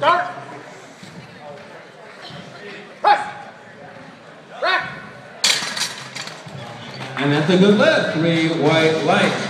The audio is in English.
Start. Press. Rack. And that's a good lift. Three white lights.